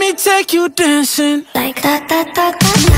me take you dancing. Like that, that, that, that